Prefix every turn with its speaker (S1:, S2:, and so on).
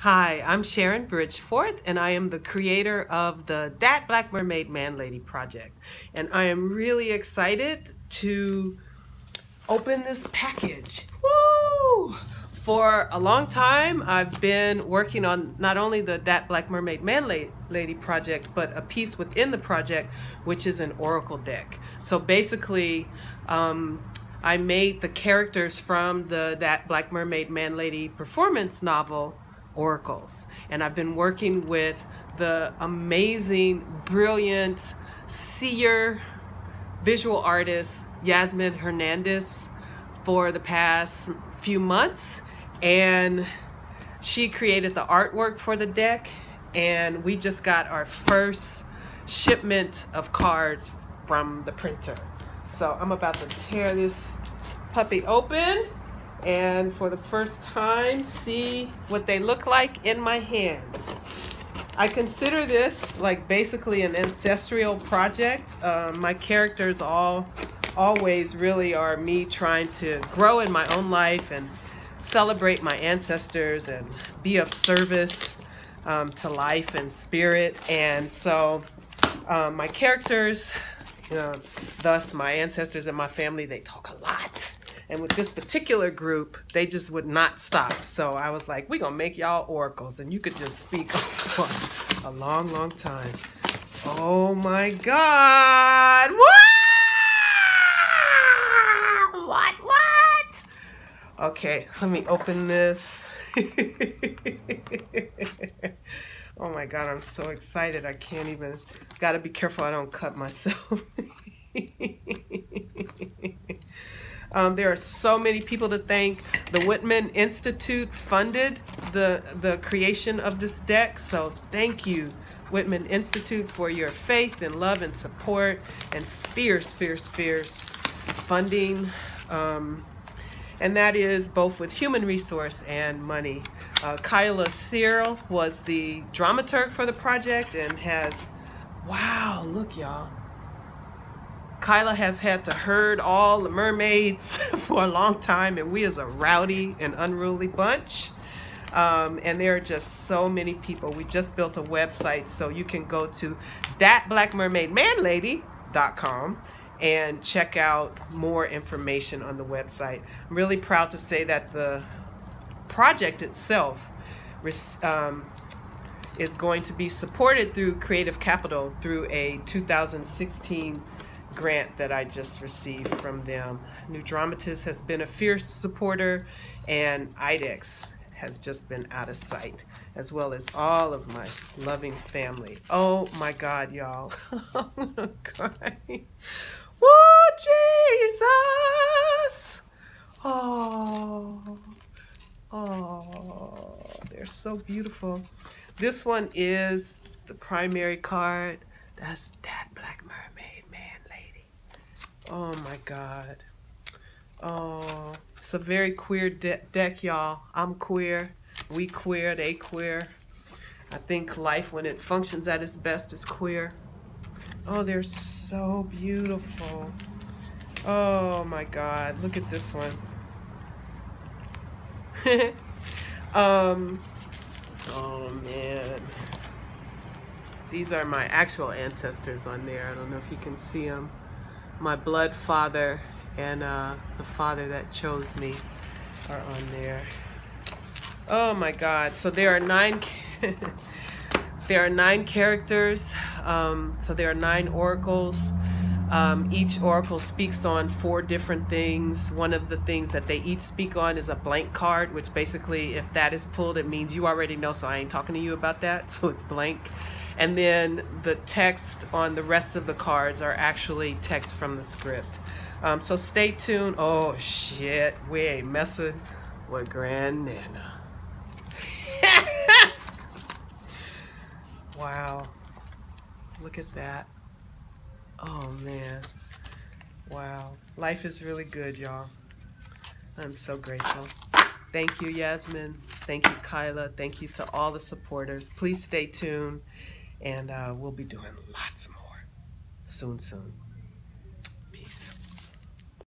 S1: Hi, I'm Sharon Bridgforth, and I am the creator of the Dat Black Mermaid Man Lady project. And I am really excited to open this package. Woo! For a long time, I've been working on not only the Dat Black Mermaid Man Lady project, but a piece within the project, which is an oracle deck. So basically, um, I made the characters from the Dat Black Mermaid Man Lady performance novel oracles. And I've been working with the amazing, brilliant seer visual artist Yasmin Hernandez for the past few months. And she created the artwork for the deck. And we just got our first shipment of cards from the printer. So I'm about to tear this puppy open and for the first time see what they look like in my hands. I consider this like basically an ancestral project. Uh, my characters all always really are me trying to grow in my own life and celebrate my ancestors and be of service um, to life and spirit. And so um, my characters, uh, thus my ancestors and my family, they talk a lot. And with this particular group, they just would not stop. So I was like, we're going to make y'all oracles. And you could just speak for a long, long time. Oh my God. What? What? What? Okay, let me open this. oh my God, I'm so excited. I can't even, got to be careful I don't cut myself. Um, there are so many people to thank. The Whitman Institute funded the, the creation of this deck. So thank you, Whitman Institute, for your faith and love and support and fierce, fierce, fierce funding. Um, and that is both with human resource and money. Uh, Kyla Searle was the dramaturg for the project and has, wow, look y'all, Kyla has had to herd all the mermaids for a long time, and we is a rowdy and unruly bunch. Um, and there are just so many people. We just built a website, so you can go to datblackmermaidmanlady.com and check out more information on the website. I'm really proud to say that the project itself um, is going to be supported through Creative Capital through a 2016 grant that I just received from them. New Dramatist has been a fierce supporter and IDEX has just been out of sight as well as all of my loving family. Oh my God, y'all. I'm gonna cry. Woo, Jesus! Oh, oh, they're so beautiful. This one is the primary card. That's that. Oh my God. Oh, it's a very queer de deck, y'all. I'm queer. We queer. They queer. I think life, when it functions at its best, is queer. Oh, they're so beautiful. Oh my God. Look at this one. um, oh man. These are my actual ancestors on there. I don't know if you can see them my blood father and uh, the father that chose me are on there. Oh my God! So there are nine. there are nine characters. Um, so there are nine oracles. Um, each oracle speaks on four different things. One of the things that they each speak on is a blank card, which basically, if that is pulled, it means you already know. So I ain't talking to you about that. So it's blank. And then the text on the rest of the cards are actually text from the script. Um, so stay tuned. Oh shit, we ain't messing with Grand Nana. wow, look at that. Oh man, wow. Life is really good, y'all. I'm so grateful. Thank you, Yasmin. Thank you, Kyla. Thank you to all the supporters. Please stay tuned and uh, we'll be doing lots more soon, soon.